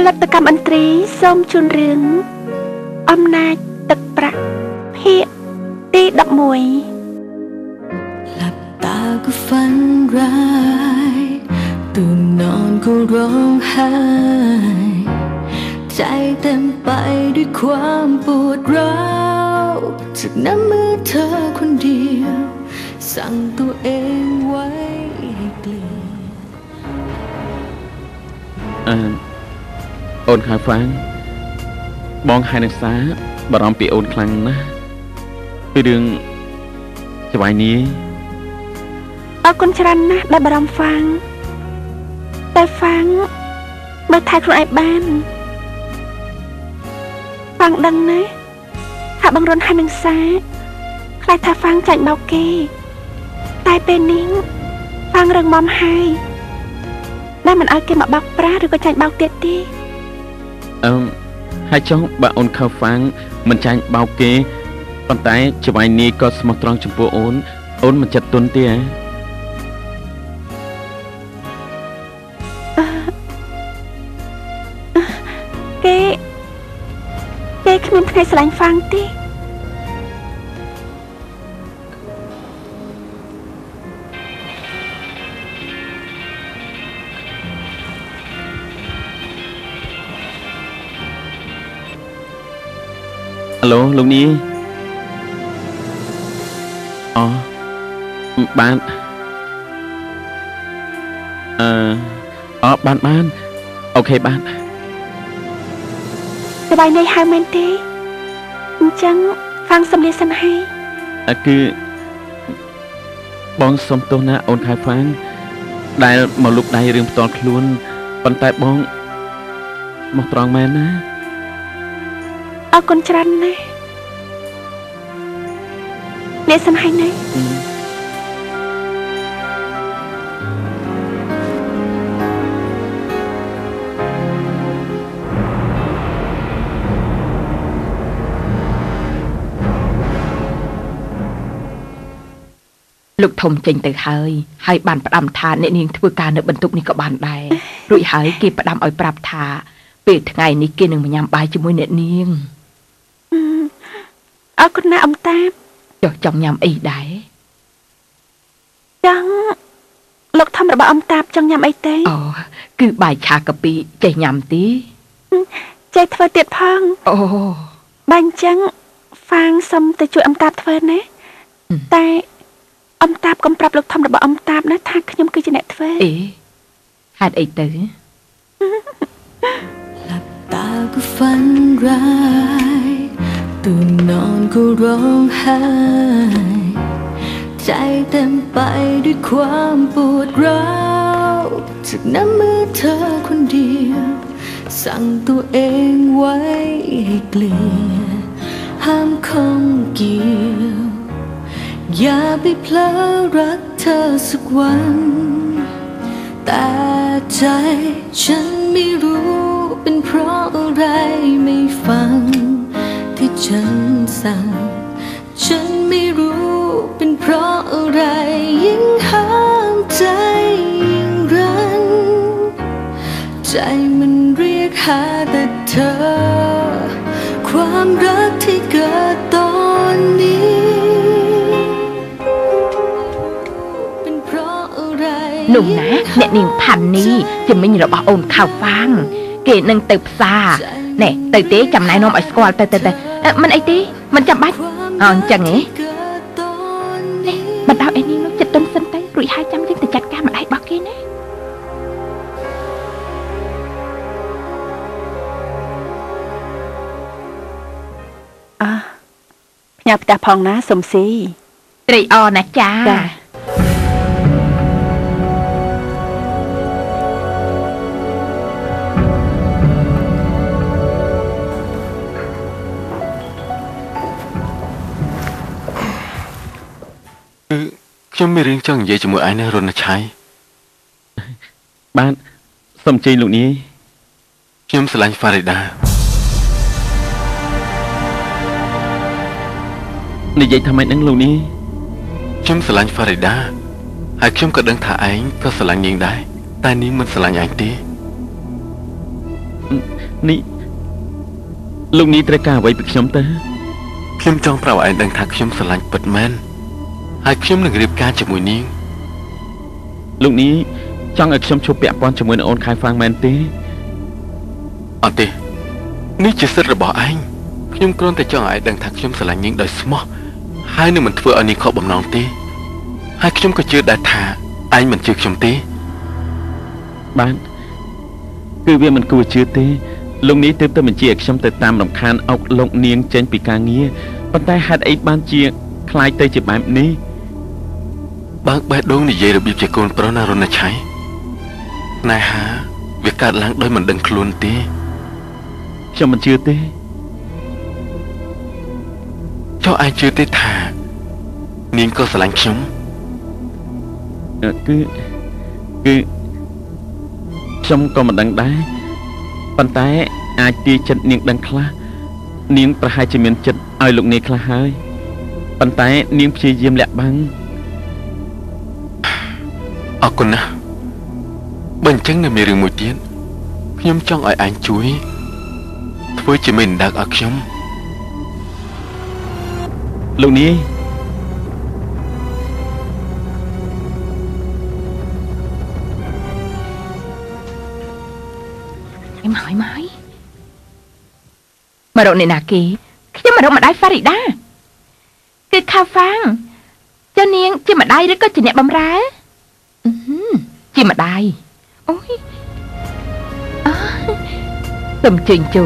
ផលិតកម្មអន្ត្រីសូមជូនរឿងអំណាចទឹកប្រាក់ភាគទី11 หลับตาก็ฝันร้ายตื่นนอนก็ร้องไห้ ใจเต็มไปด้วยความปวดร้าวจากน้ำมือเธอคนเดียว สั่งตัวเองไว้ให้เกลียด អឺអូនហៅហ្វាងបងហើយនឹងសាបារម្ភពីអូនខ្លាំងណាស់ពីរឿងច្បាយនេះអរគុណច្រើនណាស់ដែលបារម្ភហ្វាងតែហ្វាងមើលថែខ្លួនឯងបានហ្វាងដឹងណាថាបងរុនហើយនឹងសាខ្លាចថាហ្វាងចាញ់បោកគេ តែពេលនេះហ្វាងរឹងមាំហើយដែលមិនឲ្យគេមកបោកប្រាស់ឬក៏ចាញ់បោកទៀតទេ អឺហើយចុះបើអូនខៅហ្វាងមិនចាញ់បោកគេប៉ុន្តែច្បាយនេះក៏ស្មោះត្រង់ចំពោះអូន អូនមិនចិត្តទុនទេហ៎គេគេគ្មានថ្ងៃស្រឡាញ់ហ្វាងទេ លោកនេះអូបានអឺអូបានបានអូខេបាន សบายនៃហៅមែនទេអញ្ចឹងហ្វាងសំលៀកសិនហើយ អឺគឺបងសុំទោសណាអូនខៅហ្វាងដែលមកលុបដៃរឿងផ្ទាល់ខ្លួនប៉ុន្តែបងមកត្រង់មែនណា អរគុណច្រើនណាស់ លាសិនហើយណាអឺលោកធំចេញទៅហើយហើយបានផ្ដាំថាអ្នកនាងធ្វើការនៅបន្ទប់នេះក៏បានដែររួចហើយគេផ្ដាំឲ្យប្រាប់ថាពេលថ្ងៃនេះគេនឹងញ៉ាំបាយជាមួយអ្នកនាងអរគុណណាស់អ៊ំតាប ចុះចង់ញ៉ាំអីដែរ ចង់លោកធំរបស់អ៊ំតាបចង់ញ៉ាំអីទេ អូគឺបាយឆាកាពីចេះញ៉ាំទី ចេះធ្វើទៀតផង អូ បើអញ្ចឹងហ្វាងសុំទៅជួយអ៊ំតាបធ្វើណាតែអ៊ំតាបកុំប្រាប់លោកធំរបស់អ៊ំតាបណាថាខ្ញុំគឺជាអ្នកធ្វើ អេហេតុអីទៅ หลับตาก็ฝันร้าย ตื่นนอนก็ร้องไห้ ใจเต็มไปด้วยความปวดร้าวจากน้ำมือเธอคนเดียว สั่งตัวเองไว้ให้เกลียห้ามคงเกี่ยว อย่าไปเพลอรักเธอสักวัน แต่ใจฉันไม่รู้เป็นเพราะอะไรไม่ฟัง ฉันสั่ง ฉันไม่รู้เป็นเพราะอะไรยิ่งห้ามใจยิ่งรัน ใจมันเรียกหาแต่เธอ ความรักที่เกิดตอนนี้ เป็นเพราะอะไร នោះណាអ្នកនាងផាន់នេះជំនាញរបស់អូនខៅហ្វាង គេនឹងទៅផ្សារ ណែទៅទេចាំណែនាំឲ្យស្គាល់ទៅទៅទៅអឺមិនអីទេមិនចាំបាច់អអញ្ចឹងហ៎នេះបណ្ដោយឯនាងនោះចិត្តទុនសិនទៅរួចហើយចាំយើងទៅចាត់ការម្ដាយរបស់គេណាអើផ្ញើផ្ទះផងណាសុំស៊ីត្រេកអរណាស់ចាចា ខ្ញុំមានរឿងចង់និយាយជាមួយឯងណារណឆៃបាទសូមជ័យលោកនេះខ្ញុំស្រឡាញ់ហ្វារីដានិយាយថាម៉េចហ្នឹងលោកនេះខ្ញុំស្រឡាញ់ហ្វារីដាហើយខ្ញុំក៏ដឹងថាឯងក៏ស្រឡាញ់នាងដែរតែនាងមិនស្រឡាញ់ឯងទេនេះលោកនេះត្រូវការអ្វីពីខ្ញុំទៅខ្ញុំចង់ប្រាប់ឲ្យឯងដឹងថាខ្ញុំស្រឡាញ់ពិតមែន ហើយខ្ញុំនឹងរៀបការជាមួយនាងលោកនេះចង់ឲ្យខ្ញុំជួបពាក់ព័ន្ធជាមួយនឹងអូនខៃហ្វាំងមែនទេអត់ទេនេះជាសិទ្ធិរបស់ឯងខ្ញុំគ្រាន់តែចង់ឲ្យឯងដឹងថាខ្ញុំស្រឡាញ់នាងដោយស្មោះហើយនឹងមិនធ្វើឲ្យនាងខកបំណងទេហើយខ្ញុំក៏ជឿដែរថាឯងមិនជឿខ្ញុំទេបានគឺវាមិនគួរជឿទេលោកនេះទើបតែបញ្ជាឲ្យខ្ញុំទៅតាមរំខានអោកលោកនាងចេញពីការងារប៉ុន្តែហេតុអីបានជាខ្លាយទៅជាបែបនេះ បើកបេះដូងនិយាយរបៀបជាកូនប្រុសណារុនឆៃណែហាវាកើតឡើងដោយមិនដឹងខ្លួនទេខ្ញុំមិនជឿទេចុះឯងជឿទេថា នាងក៏ស្រឡាញ់ខ្ញុំអឺគឺគឺខ្ញុំក៏មិនដឹងដែរប៉ុន្តែ អាចទាយចិត្តនាងដឹងខ្លះនាងប្រហែលជាមានចិត្តឲ្យលោកនាងខ្លះហើយប៉ុន្តែនាងព្យាយាមលាក់បាំង អរគុណណាស់បើអញ្ចឹងនៅមានរឿងមួយទៀតខ្ញុំចង់ឲ្យឯងជួយ ធ្វើជាមេនដឹកឲ្យខ្ញុំលោកនាយអីមកហើយមកហើយមករកអ្នកណាគេខ្ញុំមករកម្ដាយហ្វារីដា គឺខាហ្វាំងចុះនាង ជាម្ដាយឬក៏ជាអ្នកបម្រើ អឺហឹមជាម្ដាយអូយអើសូមជើញចូ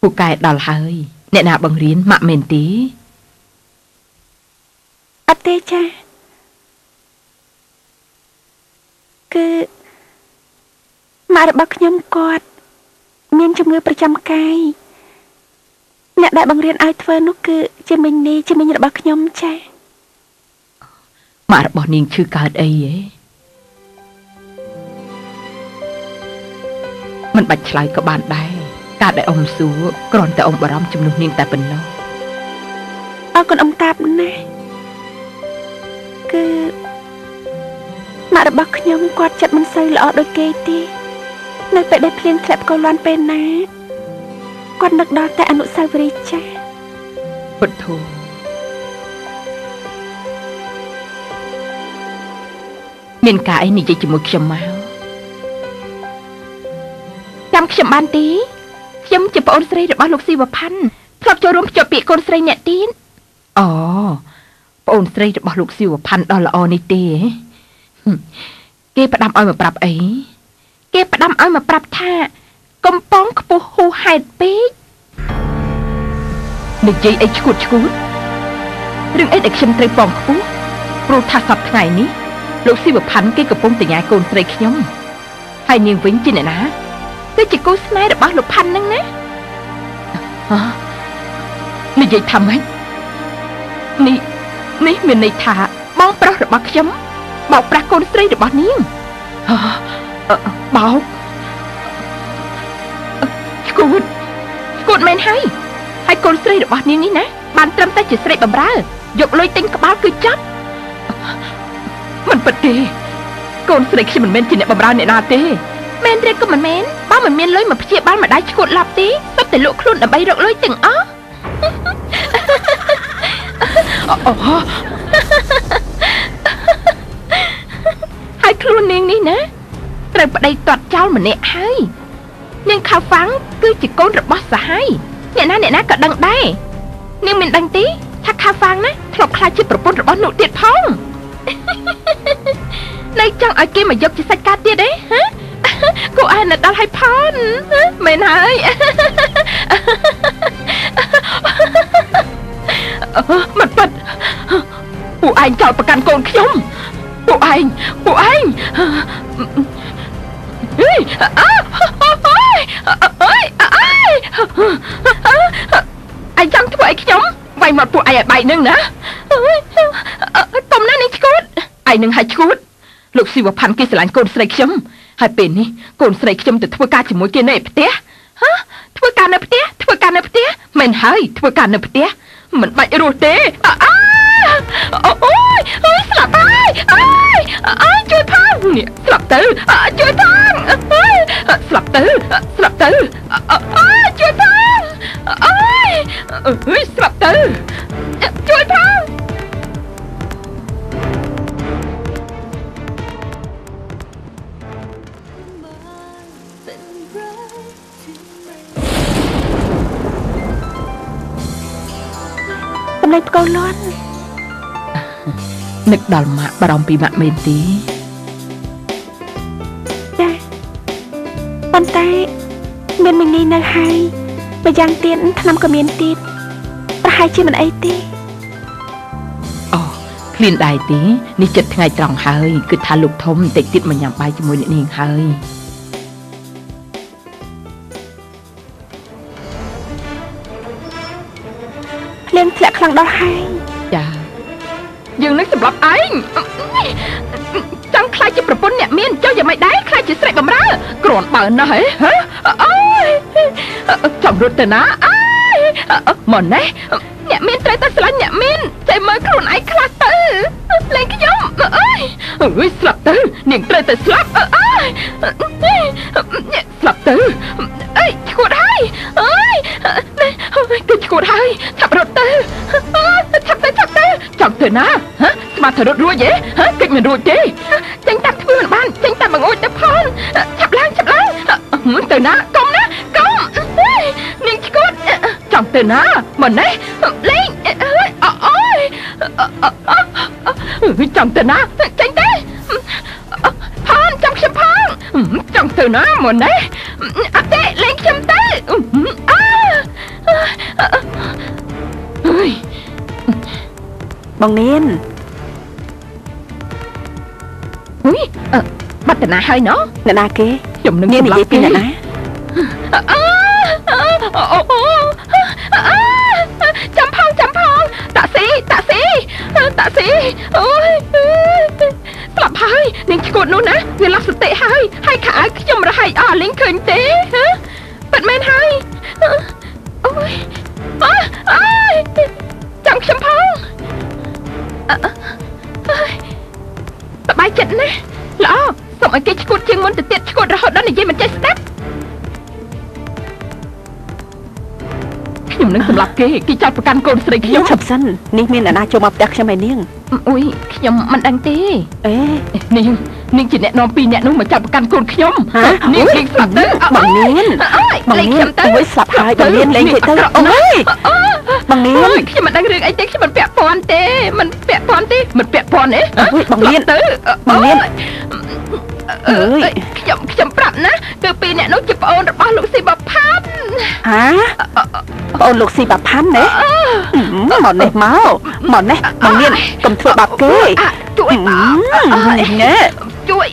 ពូកែដល់ហើយ អ្នកណាបង្រៀនម៉ាក់មែនទេអត់ទេចាគឺម៉ាក់របស់ខ្ញុំគាត់ មានជំងឺប្រចាំកាយអ្នកដែលបង្រៀនឲ្យធ្វើនោះគឺជាមីនីជាមីងរបស់ខ្ញុំចាម៉ាក់របស់នាងឈឺកើតអីហ៎មិនបាច់ឆ្លើយក៏បានដែរ ការដែលអ៊ំសួរគ្រាន់តែអ៊ំបារម្ភជំនួសនាងតែប៉ុណ្ណោះអរគុណអ៊ំតាបណាស់គឺម៉ាក់របស់ខ្ញុំគាត់ចិត្តមិនសូវល្អដូចគេទេនៅពេលដែលភ្លៀងធ្លាក់កូលាន់ពេលណាគាត់នឹកដល់តែអនុស្សាវរីយ៍ចាស់ពុទ្ធោមានការអីនិយាយជាមួយខ្ញុំមកចាំខ្ញុំបានទេ ខ្ញុំជាប្អូនស្រីរបស់លោកស៊ីវផាន់ធ្លាប់ចូលរួមភ្ជាប់ពាក្យកូនស្រីអ្នកទៀតអូប្អូនស្រីរបស់លោកស៊ីវផាន់ដ៏ល្អនេះទេហ៎ហឹមគេផ្ដាំឲ្យមកប្រាប់អីគេផ្ដាំឲ្យមកប្រាប់ថាកំប៉ុងខ្ពស់ហួសហេតុពេកនិយាយអីឈួតឈួតរឿងអីដែលខ្ញុំត្រូវប៉ងខ្ពស់ព្រោះថាសប្តាហ៍ថ្ងៃនេះលោកស៊ីវផាន់គេកំពុងតញ្ញាកូនស្រីខ្ញុំហើយនាងវិញជាអ្នកណា គឺជាគូស្នេហ៍របស់លោកផាន់ហ្នឹងណាហ៎និយាយថាម៉េចនេះនេះមានន័យថាបងប្រុសរបស់ខ្ញុំបោកប្រាស់កូនស្រីរបស់នាងហ៎អឺបោកអឺឈួតឈួតមែនហើយហើយកូនស្រីរបស់នាងនេះណាបានត្រឹមតែជាស្រីបំរើ យកលុយទិញក្បាលគឺចប់មិនពិតទេកូនស្រីខ្ញុំមិនមែនជាអ្នកបំរើអ្នកណាទេ មែនទេក៏មិនមែនបើមិនមានលុយមកព្យាបាលម្ដាយឈួតឡប់ទេសុទ្ធតែលក់ខ្លួនដើម្បីរកលុយទាំងអស់អូហើយខ្លួននាងនេះណាត្រូវប្តីទាត់ចោលម្នាក់ហើយនាងខាវហ្វាំងគឺជាកូនរបស់សាហាយអ្នកណាអ្នកណាក៏ដឹងដែរនាងមិនដឹងទេថាខាវហ្វាំងណាធ្លាប់ខ្លាចជាប្រពន្ធរបស់នោះទៀតផងនៅចង់ឲ្យគេមកយកជាសាច់កាត់ទៀតទេហ៎ គូអានដល់ឲ្យផនមែនហើយអូមិនប៉ិតពួកឯងចោតប្រកាន់កូនខ្ញុំពួកឯងពួកឯងអេអើអើអើឯងចង់ធ្វើឲ្យខ្ញុំវាយមកពួកឯងឲ្យបែកនឹងណាកុំណានាងឈួតឯងនឹងឲ្យឈួតលោកស៊ីវផាន់គេស្រឡាញ់កូនស្រីខ្ញុំ ហើយពេលនេះកូនស្រីខ្ញុំទៅធ្វើការជាមួយគេនៅផ្ទះហ៎ធ្វើការនៅផ្ទះធ្វើការនៅផ្ទះមិនហើយធ្វើការនៅផ្ទះមិនបាច់រស់ទេអើអូយអូយស្លាប់ហើយអើយអើយជួយផងនេះស្លាប់ទៅជួយផងអើយស្លាប់ទៅស្លាប់ទៅអើយជួយផងអើយអើយស្លាប់ទៅជួយផង កំឡែងផ្កូលលន់នឹកដល់ម៉ាក់បារម្ភពីម៉ាក់មែនទេចាប៉ុន្តែមានមីងនេះនៅហើយម្យ៉ាងទៀតឆ្នាំក៏មានទៀតប្រហែលជាមិនអីទេអូឃ្លានដែរទេនេះចិត្តថ្ងៃត្រង់ហើយគិតថាលោកធំបន្តិចទៀតមកញ៉ាំបាយជាមួយអ្នកនាងហើយ ខ្លាំងដល់ហើយចាយើងនឹងសម្លាប់ឯងចង់ខ្លាចជាប្រពន្ធអ្នកមានចុះយ៉ាងម៉េចដែរខ្លាចជាស្រីបំរើគ្រាន់បើណាស់ហ៎ហ៎អើយចង់រត់ទៅណាអើយមកណែ អ្នកមានត្រូវតែស្រឡាញ់អ្នកមានចេះមើលខ្លួនឯងខ្លះទៅលេងខ្ញុំអើយអើយស្លាប់ទៅនាងត្រូវតែស្លាប់អើយស្លាប់ទៅអើយឈួតហើយអើយគឺឈួតហើយឆាប់រត់ទៅឆាប់ទៅឆាប់ទៅចង់ទៅណាហ៎ស្មាត់ទៅរត់រួចហ៎ហ៎កិច្ចមិនរួចទេចេញតាប់ធ្វើមិនបានចេញតាប់មកអួចទៅផងឆាប់ឡើងឆាប់ឡើងទៅណាកុំណាកុំនាងឈួត ចង់ទៅណាមកណែលេងអើយអូយចង់ទៅណាចេញទៅផនចង់ខ្ញុំផងចង់ទៅណាមកណែអត់ តាក់ស៊ីអូយស្លាប់ហើយនាងឈួតនោះណាវាឡោះសតិហើយហើយខោខ្ញុំរហែកអស់លេងឃើញទេហ៎ប៉ិតមែនហើយអូយអើយចាំខ្ញុំផងអើយសบายចិត្តណាស់ល្អសូមឲ្យគេឈួតជាងមុនទៅទៀតឈួតរហូតដល់និយាយមិនចេះស្ដាប់ ខ្ញុំនឹងសម្លាប់គេគេចោទប្រកាន់កូនស្រីខនាខ្ញុំងឈប់សិននេះមានអ្នកណាចូលមកផ្ទះខ្ញុំហើយនាងអុយខ្ញុំមិនដឹងទេអេនាងនាងជាអ្នកនាំពីរអ្នកនោះមកចាប់ប្រកាន់កូនខ្ញុំហ៎នាងនាងស្លាប់ទៅបងនាងអើយបងលេងនាខ្ញុំងទៅអូយស្លាប់ហើយបងនាងលេងគេទៅអូយបងនាងអើយខ្ញុំមិនដឹងរឿងអីទេខ្ញុំមិនពាក់ព័ន្ធទេមិនពាក់ព័ន្ធទេមិនពាក់ព័ន្ធទេអើយបងនាងទៅបងនាង អើអើយយខ្ញុំខ្ញុំប្រាប់ណាគឺពីរអ្នកនោះជាប្អូនរបស់លោកស៊ីបផាត់ហាបងអូនលោកស៊ីបាផាន់ណាមកនេះមកមកនេះបងនាងកុំធ្វើបាបគេអ่ะជួយបណែជួយ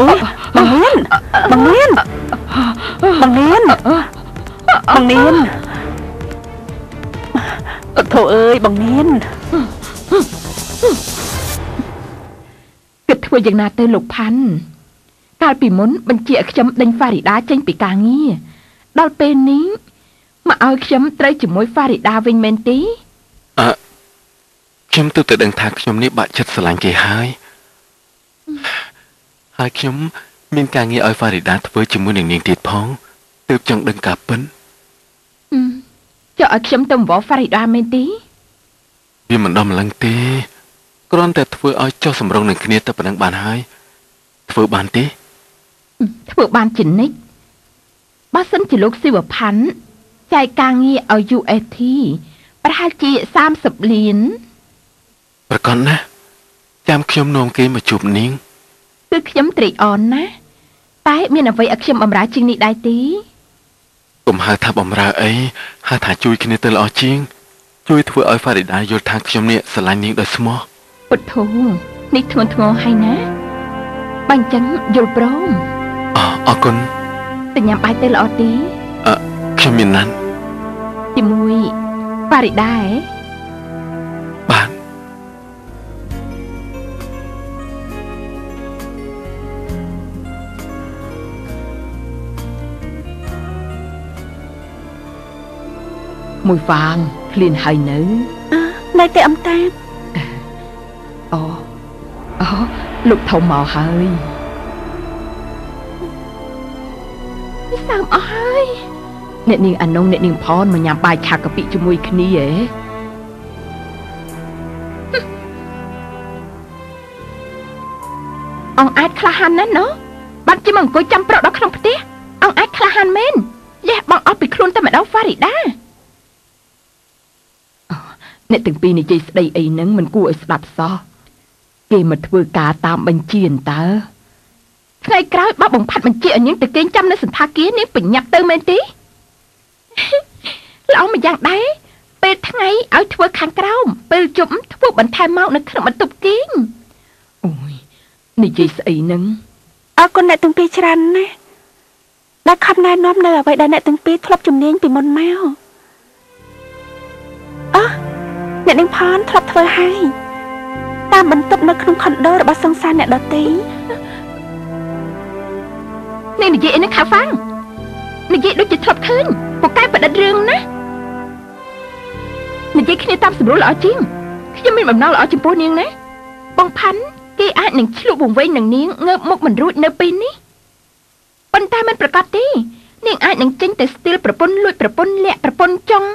អូយបងនាងបងនាងបងនាងបងនាងអត់ធូអើយបងនាងគិត ធ្វើយ៉ាងណាទៅលោកផាន់កាលពីមុនបញ្ជាឲ្យខ្ញុំដេញហ្វារីដាចេញពីការងារដល់ពេលនេះមកឲ្យខ្ញុំត្រូវជាមួយហ្វារីដាវិញមែនទេអើខ្ញុំទើបតែដឹងថាខ្ញុំនេះបាក់ចិត្តស្រឡាញ់គេហើយហើយខ្ញុំមានការងារឲ្យហ្វារីដាធ្វើជាមួយនឹងនាងទៀតផងទើបចង់ដឹងការពិនចុះឲ្យខ្ញុំទៅអង្វរហ្វារីដាមែនទេវាមិនដំឡើងទេ គ្រាន់តែធ្វើឲ្យចុះសម្រុងនឹងគ្នាតែប៉ុណ្្នឹងបានហើយធ្វើបានទេធ្វើបានជានិច្ចបើសិនជាលោកស៊ីវផាន់ចែកការងារឲ្យ UST ប្រហែលជា30លានប្រកបណាស់ចាំខ្ញុំនាំគេមកជួបនាងគឺខ្ញុំត្រេកអរណាស់តែមានអ្វីឲ្យខ្ញុំបម្រើជាងនេះដែរទេកុំហៅថាបំរើអីហៅថាជួយគ្នាទៅល្អជាង ជួយធ្វើឲ្យហ្វារីដាយល់ថាខ្ញុំនេះស្រឡាញ់នាងដោយស្មោះ ពុទ្ធោនេះធ្ងន់ធ្ងរហើយណាបើអញ្ចឹងយល់ព្រមអអរគុណទៅញ៉ាំបាយទៅល្អទីអខ្ញុំមានណាន់ជាមួយប៉ារីដាឯងបាទមួយហ្វាងឃ្លានហើយនៅនៅតែអំតាប លោកធំមកហើយនេះសើមអស់ហើយអ្នកនាងអានុងអ្នកនាងផនមកញ៉ាំបាយឆាកាពិជាមួយគ្នាហ៎អងអាចក្លាហានណាស់ណោះបាត់ជាមកអង្គុយចាំប្រុសដល់ក្នុងផ្ទះអងអាចក្លាហានមែនលះបងអស់ពីខ្លួនតែម្ដងហ្វារីដាអូអ្នកទាំងពីរនិយាយស្ដីអីហ្នឹងមិនគួរឲ្យស្ដាប់សោះ គេមកធ្វើការតាមបញ្ជាអន្តើថ្ងៃក្រោយបើបំផាត់បញ្ជាឲ្យនាងទៅគេងចាំនៅសន្តាគារនាងបញ្ញាប់ទៅមែនទេល្អម្យ៉ាងដែរពេលថ្ងៃឲ្យធ្វើខាងក្រោមពេលជប់ធ្វើបន្ថែមមកនៅក្នុងបន្ទប់គេងអូយនិយាយស្អីហ្នឹងអរគុណអ្នកទាំងពីរច្រើនណាស់ដែលខំណែនាំនៅអ្វីដែលអ្នកទាំងពីរធ្លាប់ជំនាញពីមុនមកអោះអ្នកនាងផនធ្លាប់ធ្វើហើយ តាមបន្ទប់នៅក្នុងខុនដូរបស់សង្សារអ្នកដទៃនេះនិយាយអីនឹងខាហ្វាំងនិយាយដូចជាធ្លាប់ឃើញពូកែប្រឌិតរឿងណានិយាយគ្នាតាមស្រួលល្អជាងខ្ញុំមានបំណងល្អចំពោះនាងណាបងផាន់គេអាចនឹងឆ្លុះវង្វេងនឹងនាងងើបមុខមិនរួចនៅពេលនេះប៉ុន្តែមិនប្រកាសទេនាងអាចនឹងចេញទៅស្ទីលប្រពន្ធលួចប្រពន្ធលាក់ប្រពន្ធចង់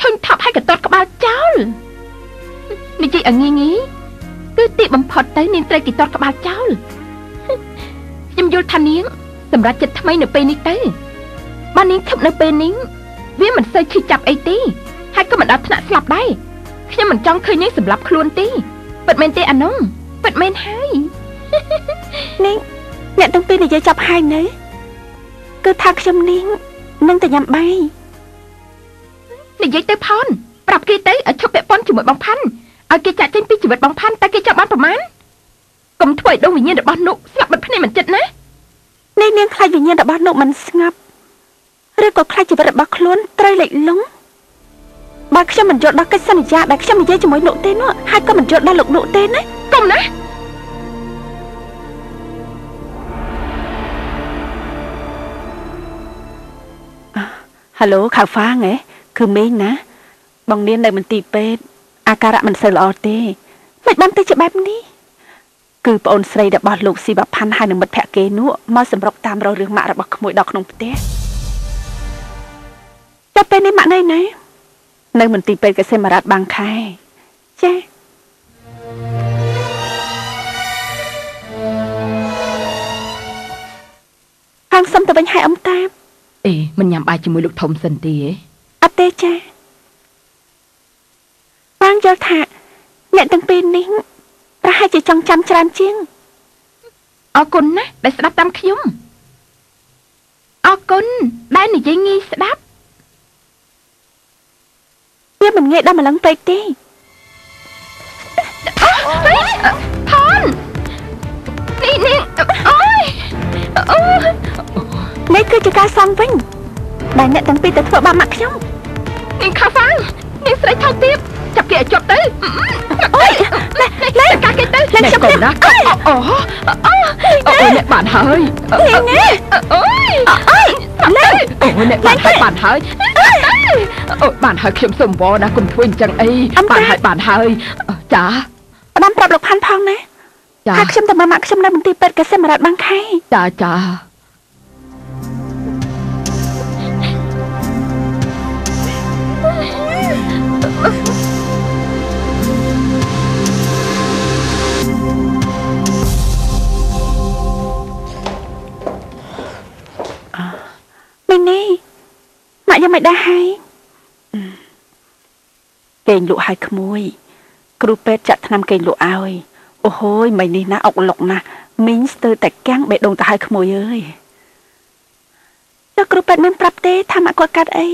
ធុញថប់ឲ្យកតតក្បាលចោលនិយាយឲ្យងាយងាយ គឺទីបំផុតទៅនាងត្រូវគេតតក្បាលចោលខ្ញុំយល់ថានាងសម្រាប់ចិត្តថ្មីនៅពេលនេះទៅបើនាងឈប់នៅពេលនេះវាមិនសូវឈឺចាប់អីទេហើយក៏មិនដល់ថ្នាក់ស្លាប់ដែរខ្ញុំមិនចង់ឃើញនាងសម្លាប់ខ្លួនទេពិតមែនទេអានុងពិតមែនហើយនាងអ្នកទាំងពីរនិយាយចប់ហើយនៅគឺថាខ្ញុំនាងនឹងទៅញ៉ាំបាយនិយាយទៅផនប្រាប់គេទៅឲ្យឈប់ពាក់ព័ន្ធជាមួយបងផាន់ ឲ្យគេចាក់ចេញពីជីវិតបងផាន់តែគេចង់បានប្រមាណកុំធ្វើឲ្យដងវិញ្ញាណរបស់នុកស្លាប់បិទភ្នែកមិនចិត្តណានេះនាងខ្លាចវិញ្ញាណរបស់នុកមិនស្ងប់ឬក៏ខ្លាចជីវិតរបស់ខ្លួនត្រូវលេចលង់បើខ្ញុំមិនយល់ដល់កិច្ចសន្យាដែលខ្ញុំនិយាយជាមួយនុកទេនោះហើយក៏មិនយល់ដល់លោកនុកទេណាកុំណាហៅឡូខៅហ្វាងហ៎គឺមីងណា បងនាងនៅមន្ទីរពេទ្យ អាការៈមិនសូវល្អទេមិនបានទៅជាបែបនេះគឺប្អូនស្រីរបស់លោកស៊ីវផាន់ហើយនឹងមិត្តភក្តិគេនោះមកសម្រុកតាមរករឿងម៉ាក់របស់ក្មួយដល់ក្នុងផ្ទះតែពេលនេះម៉ាក់នៅណានៅមន្ទីរពេទ្យកសិមរ៉ាត់បាងខែចាហាងសុំទៅវិញហើយអ៊ំតាបអេមិនញ៉ាំបាយជាមួយលោកធំសិនទេហ៎អត់ទេចា បានយល់ថាអ្នកទាំងពីរនេះប្រហែលជាចង់ចាំច្រើនជាងអរគុណណាស់ដែលស្ដាប់តាមខ្ញុំអរគុណដែលនិយាយងាយស្ដាប់វាមិនងាយដល់ម្លឹងពេកទេផននេះនេះអូយអូនេះគឺជាការសំវិញដែលអ្នកទាំងពីរទៅធ្វើបាបម៉ាក់ខ្ញុំនាងខាហ្វាំងនាងស្រីថោកទៀតចាប់ គេឲ្យជាប់ទៅអូយនេះនេះកាគេទៅលេងខ្ញុំកុំណាអូអូអូអូអ្នកបានហើយនាងណាអូយអូយលេងអូអ្នកបានហើយបានហើយអូបានហើយខ្ញុំសុំវណាកុំធ្វើអញ្ចឹងអីបានហើយបានហើយចាផ្ដាំប្រាប់លោកផាន់ផងណាចាថាខ្ញុំទៅមើលម៉ាក់ខ្ញុំនៅមន្ទីរពេទ្យកសិមរ៉ាត់បាងខែចាចា នីម៉ាក់យ៉ាងមិនដែរហើយគេងលក់ឲ្យក្មួយ គ្រូពេទ្យចាក់ថ្នាំគេងលក់ឲ្យអូហូយមីនេះណាអុកលុកណាស់មីងស្ទើរតែកាំងបេះដូងទៅឲ្យក្មួយអើយចុះគ្រូពេទ្យមិនប្រាប់ទេថាម៉ាក់គាត់កាត់អី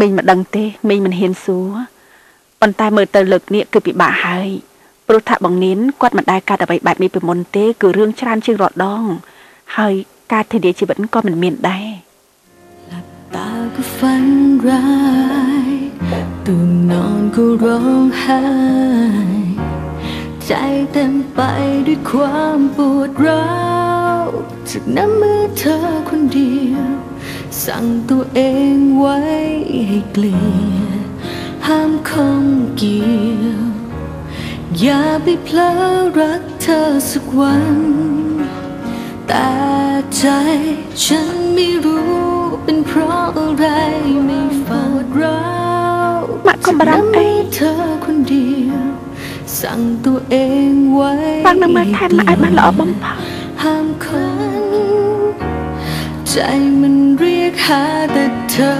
មីងមិនដឹងទេមីងមិនហ៊ានសួរប៉ុន្តែមើលទៅលើកនេះគឺពិបាកហើយព្រោះថាបងនានគាត់មិនដែលកាត់អ្វីបែបនេះពីមុនទេគឺរឿងច្រើនជាងរាល់ដង ហើយការធានាជីវិតក៏មិនមានដែរ ตาก็ฝันร้ายตื่นนอนก็ร้องไห้ ใจเต็มไปด้วยความปวดร้าวจากน้ำมือเธอคนเดียว สั่งตัวเองไว้ให้เกลียดห้ามคงเกี่ยว อย่าไปเพลอรักเธอสักวัน แต่ใจฉันไม่รู้ เป็นเพราะอะไรไม่ฝอดรกมาคอนรักไอเธอคนเดียว สั่งตัวเองไว้ฟังนำมาแทนมาไอ้มาหลอบมพังห้ามคนใจมันเรียกหาแต่เธอ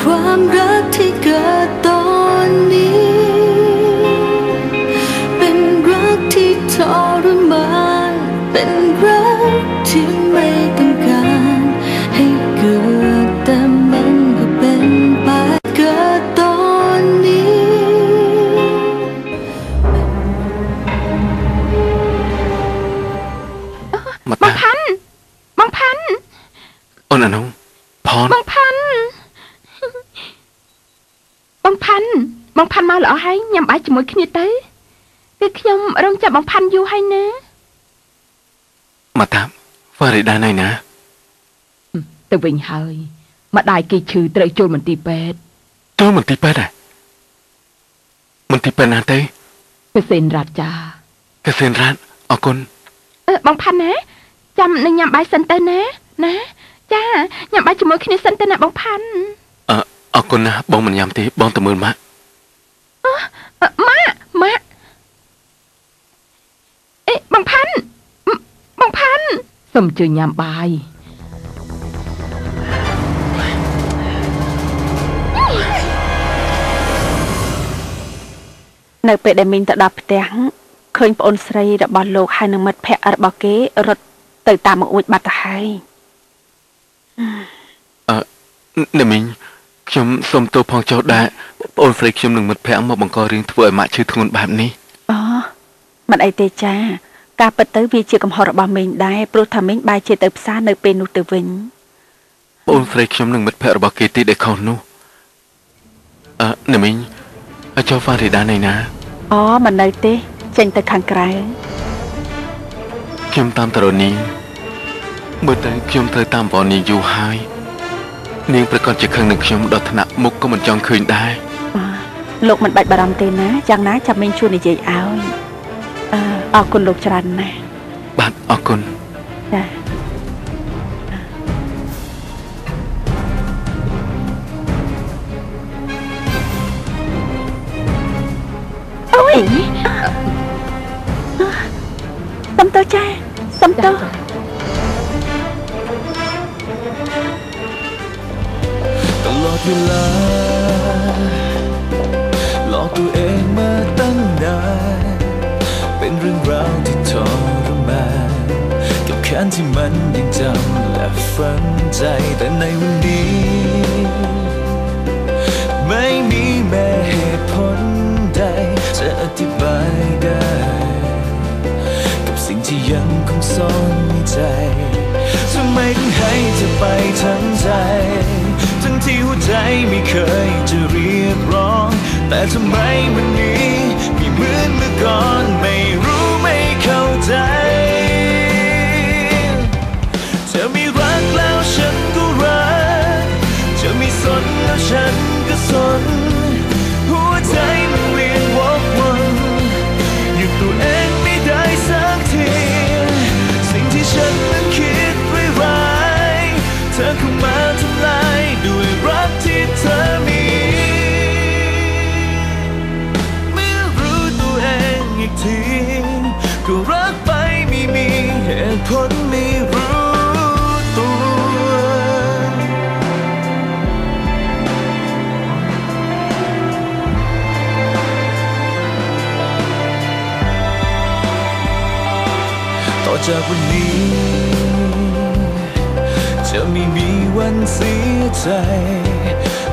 ความรักที่เกิดตอนนี้ เป็นรักที่ทรมานเป็น បងផាន់មកល្អហើយញ៉ាំបាយជាមួយគ្នាទៅគឺខ្ញុំរងចាំបងផាន់យូរហើយណាមកតាហ្វារីដាណៃណាទៅវិញហើយម្ដាយគេឈឺត្រូវចូលមន្ទីរពេទ្យចូលមន្ទីរពេទ្យហ៎មន្ទីរពេទ្យណាទេពេសេនរ៉ាត់ចាកសិនរ៉ាត់អរគុណអឺបងផាន់ណាចាំនឹងញ៉ាំបាយសិនទៅណាណាចាញ៉ាំបាយជាមួយគ្នាសិនទៅណាបងផាន់អឺអរគុណណាស់បងមិនញ៉ាំទេបងទៅមើលម៉ាក់អឺ ម៉ាក់ម៉ាក់អេបងផាន់មបងផាន់សុំជួយញ៉ាំបាយនៅពេលដែលមីងទៅដល់ផ្ទះឃើញប្អូនស្រីរបស់លោកហើយនឹងមិត្តភ័ក្តិរបស់គេរត់ទៅតាមមកអួចបាត់ទៅហើយអឺអ្នកមីងខ្ញុំសូមទោសផងចុះដែរ បងអូនស្រីខ្ញុំនឹងមិត្តភ័ក្តិមកបង្ករឿងធ្វើឲ្យម៉ាក់ឈឺធ្ងន់បែបនេះអូមិនអីទេចាការពិតទៅវាជាកំហុសរបស់មីងដែរព្រោះថាមីងបែរជាទៅផ្សារនៅពេលនោះទៅវិញបងអូនស្រីខ្ញុំនឹងមិត្តភ័ក្តិរបស់គេទីដែលខុសនោះអឺអ្នកមីងអាចចុះហ្វារីដាណៃណាអូមិននៅទេ ចេញទៅខាងក្រៅខ្ញុំតាមតរនីមើលទៅខ្ញុំត្រូវតាមវ៉នីយូរហើយនាងប្រកាសជាខឹងនឹងខ្ញុំដល់ថ្នាក់មុខក៏មិនចង់ឃើញដែរអ លោកមិនបាច់បារម្ភទេណាយ៉ាងណាចាំមីងជួយនិយាយឲ្យអឺអរគុណលោកច្រើនណាស់ បាទអរគុណ ចា អូយ សុំទោសចាសុំទោស ตลอดเวลาหลอก ตัวเองมาตั้งนานเป็นเรื่องราวที่ทรมานกับแค้นที่มันยังจำและฝังใจแต่ในวันนี้ ไม่มีแม้เหตุผลใดจะอธิบายได้ กับสิ่งที่ยังคงซ่อนในใจทำไมต้องให้เธอไปทั้งใจ ทั้งที่หัวใจไม่เคยจะเรียกร้อง แต่ทำไมวันนี้ไม่เหมือนเมื่อก่อนไม่รู้ไม่เข้าใจ เธอมีรักแล้วฉันก็รัก เธอมีสนแล้วฉันก็สน ก็รักไปไม่มีเหตุผลไม่รู้ตัว ต่อจากวันนี้ จะไม่มีวันเสียใจ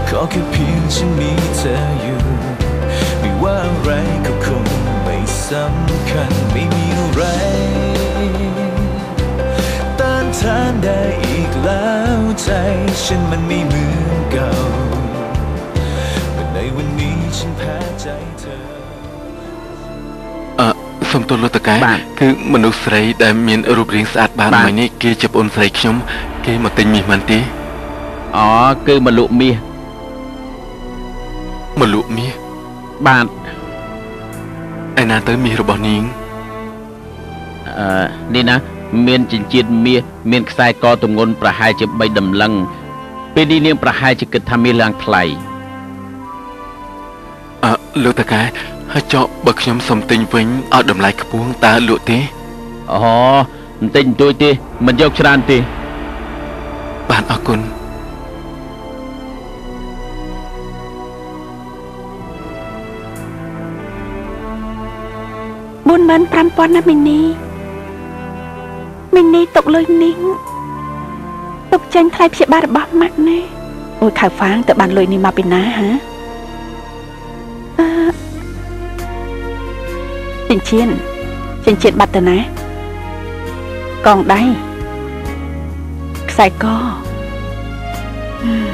ขอแค่เพียงฉันมีเธออยู่ ไม่ว่าอะไร สำคัญไม่มีอะไรต้านทานได้อีกแล้วใจ ฉันมันไม่เหมือนเก่าเมื่อในวันนี้ฉันแพ้ใจเธอ អឺសុំទោសលោកតកែ បាទ គឺមនុស្សស្រីដែលមានរូបរាងស្អាតបាន បាទ មួយនេះគេជាប្អូនស្រីខ្ញុំគេមកទិញមាសមែនទេ អូគឺមកលក់មាស មកលក់មាស បាទ ឯណាទៅមាសរបស់នាងអឺនេះណាមានចិញ្ចៀនមាសមានខ្សែកទម្ងន់ប្រហែលជា3តម្លឹងពេលនេះនាងប្រហែលជាគិតថាមាសឡើងថ្លៃអឺលោកតកែហើយចុះបើខ្ញុំសុំទិញវិញឲ្យតម្លៃខ្ពស់តើលក់ទេអូបន្តិចបន្តួចទេមិនយកច្រើនទេ បាទអរគុណ 45000ណាមីនីមីនីទុកលុយនីងទុកចាញ់ថ្លៃព្យាបាលរបស់ម៉ាក់ណាអូយខៅហ្វាងទៅបានលុយនេះមកពីណាហ៎អឺចិញ្ចៀនចិញ្ចៀនបាត់ទៅណាកងដៃខ្សែកហឹម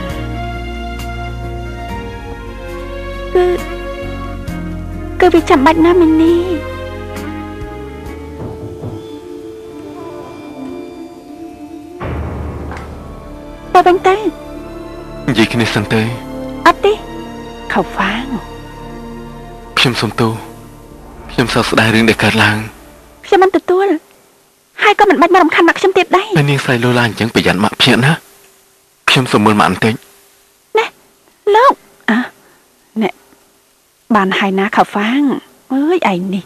គឺគឺវាចាំបាច់ណាស់មីនី ទៅវិញទៅនិយាយគ្នាសិនទៅអត់ទេខៅហ្វាងខ្ញុំសុំទោសខ្ញុំសោកស្ដាយរឿងដែលកើតឡើងខ្ញុំមិនទទួលហើយក៏មិនបាច់មករំខានមកខ្ញុំទៀតដែរហើយនាងស្រីលោឡាអញ្ចឹងប្រយ័ត្នម៉ាក់ភ្ញាក់ណាខ្ញុំសុំមើលម៉ាក់បន្តិចលោកអើណែបានហើយណាខៅហ្វាងអើយឯងនេះ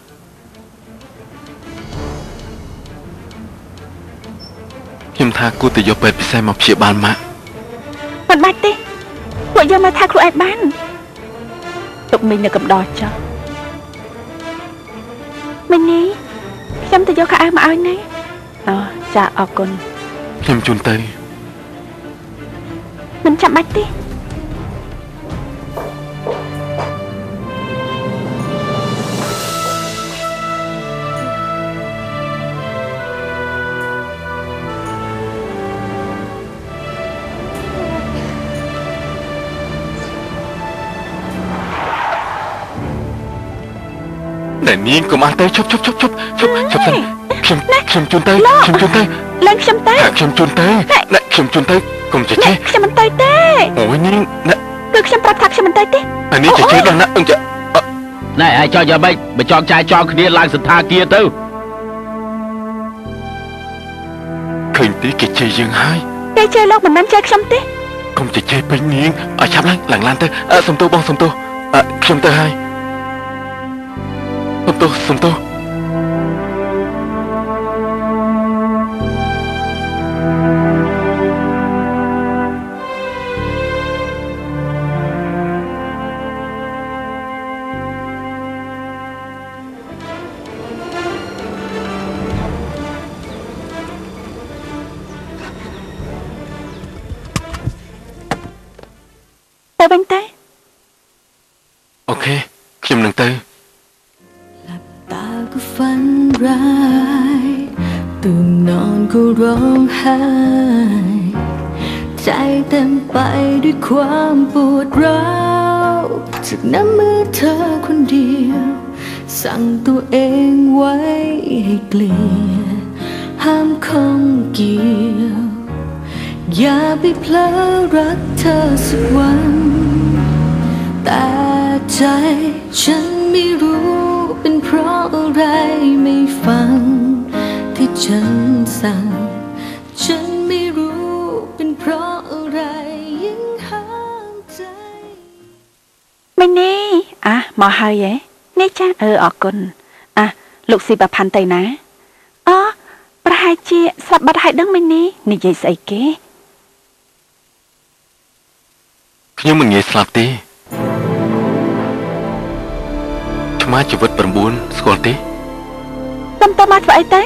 ខ្ញុំថាគួរតែយកពេទ្យពិសេសមកព្យាបាលម៉ាក់មិនបាច់ទេពួកយកមកថាខ្លួនឯងបានទុកមីងនៅកំដរចុះមីងនេះខ្ញុំទៅយកខោអាវមកឲ្យណាអូចាអរគុណខ្ញុំជូនទៅមិនចាំបាច់ទេ តែនាងកុំអស់ទៅឈប់ឈប់ឈប់ឈប់ឈប់ឈប់សិនខ្ញុំខ្ញុំជូនទៅខ្ញុំជូនទៅឡើងខ្ញុំទៅថាខ្ញុំជូនទៅណែខ្ញុំជូនទៅកុំចេះណែចេះខ្ញុំមិនទៅទេអូយនាងណែគឺខ្ញុំប្រាប់ថាខ្ញុំមិនទៅទេអានេះចេះចេះដល់ណាអឹងចេះណែឯងចង់យ៉ាងម៉េចបើចង់ចាយចោលគ្នាឡើងសន្តាគារទៅឃើញទេគេជេរយើងហើយគេជឿលោកមិនមែនជឿខ្ញុំទេកុំចេះចេះពេញនាងឲ្យឆាប់ឡើងឡើងឡានទៅអឺសុំទោសបងសុំទោសអឺខ្ញុំទៅហើយ សុំទោ ใจเต็มไปด้วยความปวดร้าวจากน้ำมือเธอคนเดียว สั่งตัวเองไว้ให้เกลียดห้ามคงเกี่ยว อย่าไปเพลอรักเธอสักวัน แต่ใจฉันไม่รู้เป็นเพราะอะไรไม่ฟัง ที่ฉันสั่ง អាមកហើយហ៎នេះចាអឺអរគុណអាលោកស៊ីប្រផាន់ទៅណាអូប្រហែលជាស្លាប់បាត់ហើយដឹងមីនីនិយាយស្អីគេខ្ញុំមិនងាយស្លាប់ទេឆ្មាជីវិត9ស្គាល់ទេសុំតមកធ្វើអីទៅ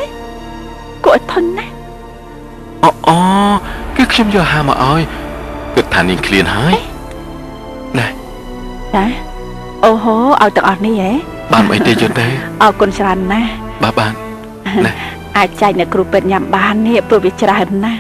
គួរឲ្យធន់ណាស់អូអូគឺខ្ញុំយកហាមកឲ្យគិតថានាងឃ្លានហើយណែចា អូហូឲ្យទាំងអស់នេះហ៎បានមិនអីទេយល់ទេអរគុណច្រើនណាស់បាទបានណែអាចចែកអ្នកគ្រូពេទ្យញ៉ាំបាននេះព្រោះវាច្រើនណាស់